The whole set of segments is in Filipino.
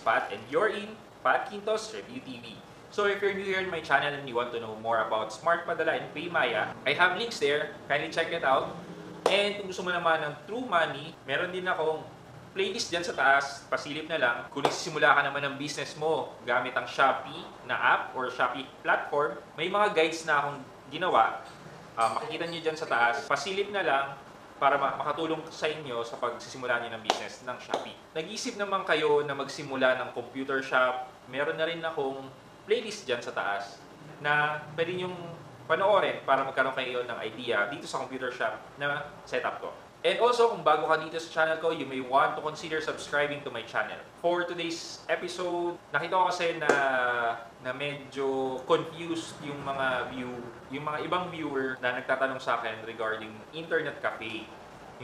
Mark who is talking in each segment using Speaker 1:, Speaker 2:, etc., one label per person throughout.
Speaker 1: Pat and you're in Pat Quintos Review TV. So if you're new here in my channel and you want to know more about Smart Padala and Paymaya, I have links there. Kindly check it out. And kung gusto mo naman ng True Money, meron din akong playlist dyan sa taas, pasilip na lang. Kung nagsisimula ka naman ng business mo gamit ang Shopee na app or Shopee platform, may mga guides na akong ginawa. Ah, makikita nyo dyan sa taas. Pasilip na lang para ma- makatulong sa inyo sa pagsisimula niyo ng business ng Shopee. Nag-isip naman kayo na magsimula ng computer shop, meron na rin akong playlist dyan sa taas na pwede nyong panoorin para magkaroon kayo ng idea dito sa computer shop na setup ko. And also, kung bago ka dito sa channel ko, you may want to consider subscribing to my channel. For today's episode, nakita ko kasi na na medyo confused yung mga view, yung mga ibang viewer na nagtatanong sa akin regarding internet cafe.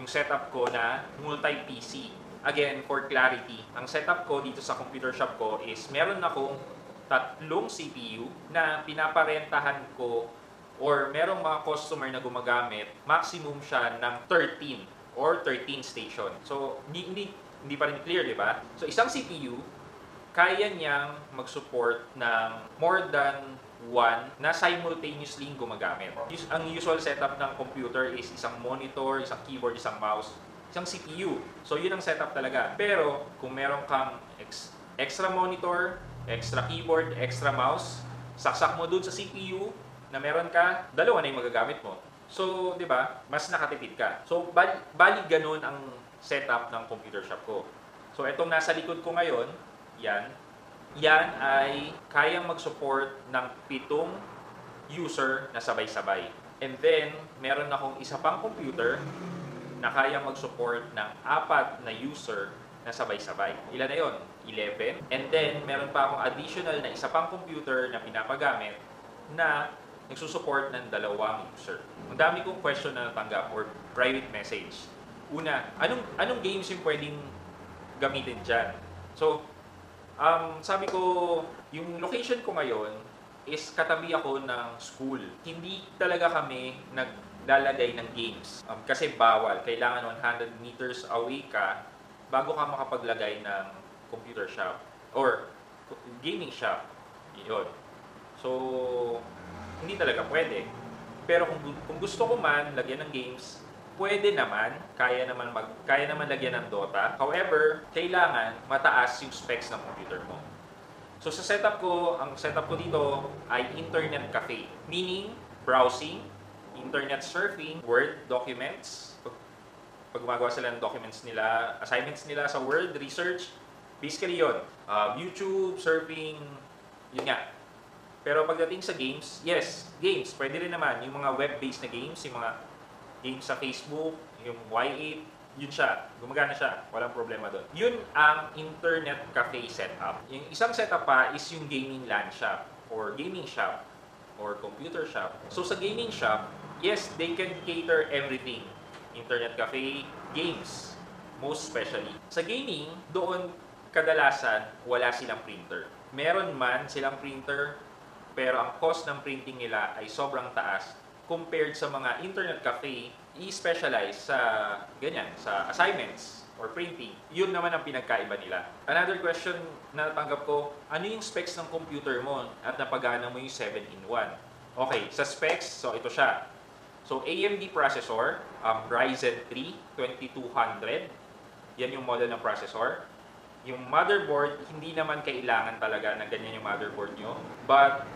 Speaker 1: Yung setup ko na multi-PC. Again, for clarity, ang setup ko dito sa computer shop ko is meron akong tatlong CPU na pinaparentahan ko or merong mga customer na gumagamit, maximum siya ng 13 or 13 station. So, hindi, hindi, hindi pa rin clear, di ba? So, isang CPU, kaya niyang mag-support ng more than one na simultaneously gumagamit. Ang usual setup ng computer is isang monitor, isang keyboard, isang mouse, isang CPU. So, yun ang setup talaga. Pero, kung meron kang ex- extra monitor, extra keyboard, extra mouse, saksak mo dun sa CPU na meron ka, dalawa na yung magagamit mo. So, di ba, mas nakatipid ka. So, bal- bali ganun ang setup ng computer shop ko. So, itong nasa likod ko ngayon, yan, yan ay kayang mag-support ng pitong user na sabay-sabay. And then, meron akong isa pang computer na kayang mag-support ng apat na user na sabay-sabay. Ilan na yon? 11. And then, meron pa akong additional na isa pang computer na pinapagamit na nagsusupport ng dalawang user. Ang dami kong question na natanggap or private message. Una, anong anong games yung pwedeng gamitin dyan? So, um, sabi ko, yung location ko ngayon is katabi ako ng school. Hindi talaga kami naglalagay ng games. Um, kasi bawal. Kailangan 100 meters away ka bago ka makapaglagay ng computer shop or gaming shop. Yun. So, hindi talaga pwede. Pero kung, kung gusto ko man lagyan ng games, pwede naman, kaya naman mag kaya naman lagyan ng Dota. However, kailangan mataas yung specs ng computer mo. So sa setup ko, ang setup ko dito ay internet cafe, meaning browsing, internet surfing, Word documents. Pag, gumagawa sila ng documents nila, assignments nila sa Word, research, basically yon. Uh, YouTube, surfing, yun nga. Pero pagdating sa games, yes, games, pwede rin naman. Yung mga web-based na games, yung mga games sa Facebook, yung Y8, yun siya. Gumagana siya. Walang problema doon. Yun ang internet cafe setup. Yung isang setup pa is yung gaming LAN shop or gaming shop or computer shop. So sa gaming shop, yes, they can cater everything. Internet cafe, games, most especially. Sa gaming, doon kadalasan wala silang printer. Meron man silang printer, pero ang cost ng printing nila ay sobrang taas compared sa mga internet cafe i-specialize sa ganyan, sa assignments or printing. Yun naman ang pinagkaiba nila. Another question na natanggap ko, ano yung specs ng computer mo at napagana mo yung 7-in-1? Okay, sa specs, so ito siya. So AMD processor, um, Ryzen 3 2200. Yan yung model ng processor. Yung motherboard, hindi naman kailangan talaga na ganyan yung motherboard nyo. But,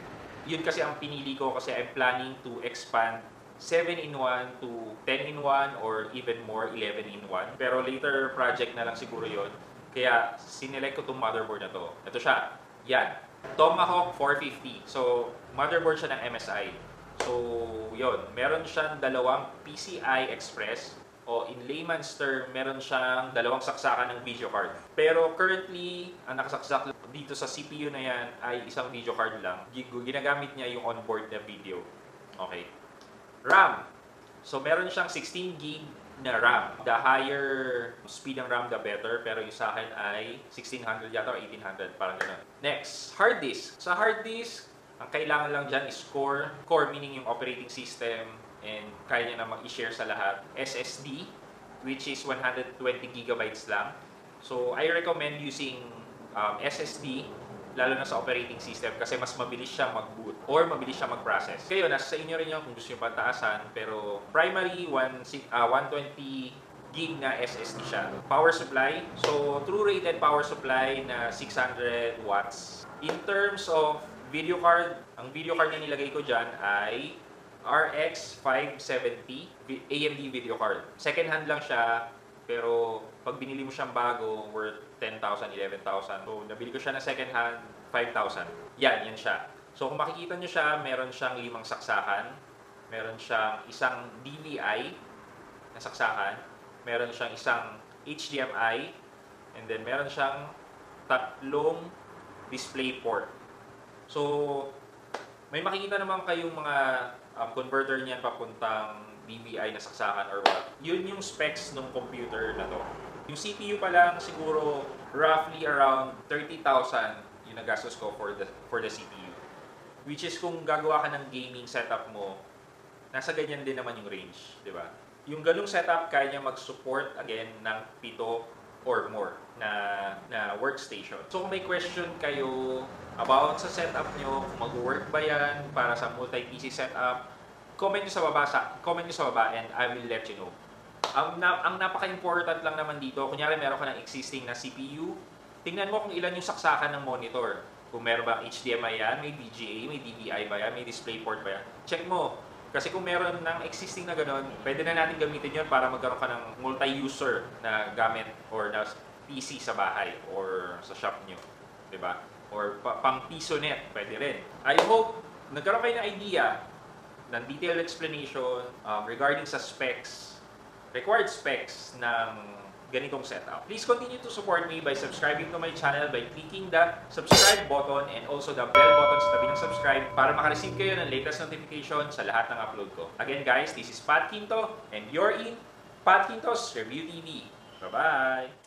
Speaker 1: yun kasi ang pinili ko kasi I'm planning to expand 7-in-1 to 10-in-1 or even more 11-in-1. Pero later project na lang siguro yon Kaya sinelect ko itong motherboard na to. Ito siya. Yan. Tomahawk 450. So, motherboard siya ng MSI. So, yon Meron siyang dalawang PCI Express o in layman's term, meron siyang dalawang saksakan ng video card. Pero currently, ang nakasaksak dito sa CPU na yan ay isang video card lang. Gi- Ginagamit niya yung onboard na video. Okay. RAM. So, meron siyang 16 gig na RAM. The higher speed ng RAM, the better. Pero yung sa akin ay 1600 yata o 1800. Parang ganun. Next, hard disk. Sa hard disk, ang kailangan lang dyan is core. Core meaning yung operating system and kaya niya na mag-share sa lahat. SSD, which is 120 gigabytes lang. So, I recommend using um, SSD, lalo na sa operating system kasi mas mabilis siyang mag-boot or mabilis siyang mag-process. Kayo, nasa sa inyo rin yun kung gusto nyo pataasan pero primary 1, uh, 120 gig na SSD siya. Power supply, so true rated power supply na 600 watts. In terms of video card, ang video card na nilagay ko dyan ay RX 570 AMD video card. Second hand lang siya, pero pag binili mo siyang bago, worth 10,000, 11,000. So, nabili ko siya na second hand, 5,000. Yan, yan siya. So, kung makikita nyo siya, meron siyang limang saksakan. Meron siyang isang DVI na saksakan. Meron siyang isang HDMI. And then, meron siyang tatlong display port. So, may makikita naman kayong mga um, converter niyan papuntang DVI na saksakan or what. Yun yung specs ng computer na to. Yung CPU pa lang siguro roughly around 30,000 yung nagastos ko for the for the CPU. Which is kung gagawa ka ng gaming setup mo, nasa ganyan din naman yung range, di ba? Yung ganung setup kaya niya mag-support again ng pito or more na na workstation. So kung may question kayo about sa setup nyo, kung mag-work ba yan para sa multi-PC setup, comment nyo sa baba, sa, comment nyo sa baba and I will let you know. Ang, na, ang napaka-important lang naman dito, kunyari meron ka ng existing na CPU, tingnan mo kung ilan yung saksakan ng monitor. Kung meron ba HDMI yan, may VGA, may DVI ba yan, may DisplayPort ba yan. Check mo. Kasi kung meron ng existing na gano'n, pwede na natin gamitin yon para magkaroon ka ng multi-user na gamit or na PC sa bahay or sa shop nyo. ba? Diba? Or pa- pang piso net, pwede rin. I hope nagkaroon kayo ng idea ng detailed explanation um, regarding sa specs, required specs ng ganitong setup. Please continue to support me by subscribing to my channel by clicking the subscribe button and also the bell button sa tabi ng subscribe para makareceive kayo ng latest notification sa lahat ng upload ko. Again guys, this is Pat Quinto and you're in Pat Quinto's Review TV. Bye-bye!